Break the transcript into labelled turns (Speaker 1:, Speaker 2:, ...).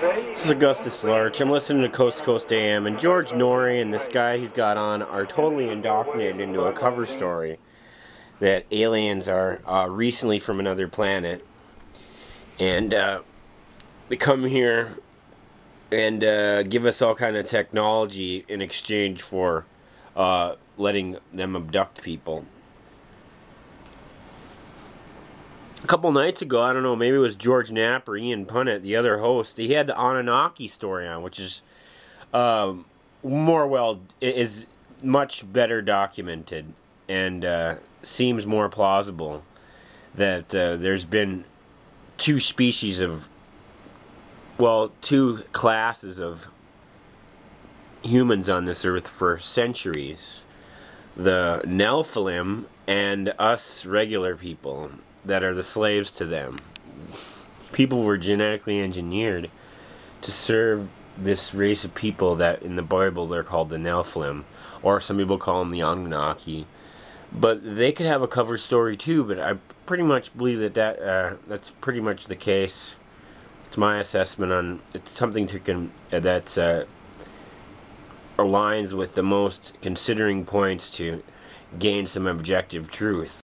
Speaker 1: This is Augustus Larch. I'm listening to Coast to Coast AM, and George Noory and this guy he's got on are totally indoctrinated into a cover story that aliens are uh, recently from another planet, and uh, they come here and uh, give us all kind of technology in exchange for uh, letting them abduct people. A couple nights ago, I don't know, maybe it was George Knapp or Ian Punnett, the other host. He had the Anunnaki story on, which is um, more well is much better documented and uh, seems more plausible that uh, there's been two species of well, two classes of humans on this earth for centuries. The Nephilim and us regular people that are the slaves to them. People were genetically engineered to serve this race of people that in the Bible they're called the Nephilim, or some people call them the Anunnaki. But they could have a cover story too. But I pretty much believe that that uh, that's pretty much the case. It's my assessment on it's something to con uh, that's uh, aligns with the most considering points to gain some objective truth.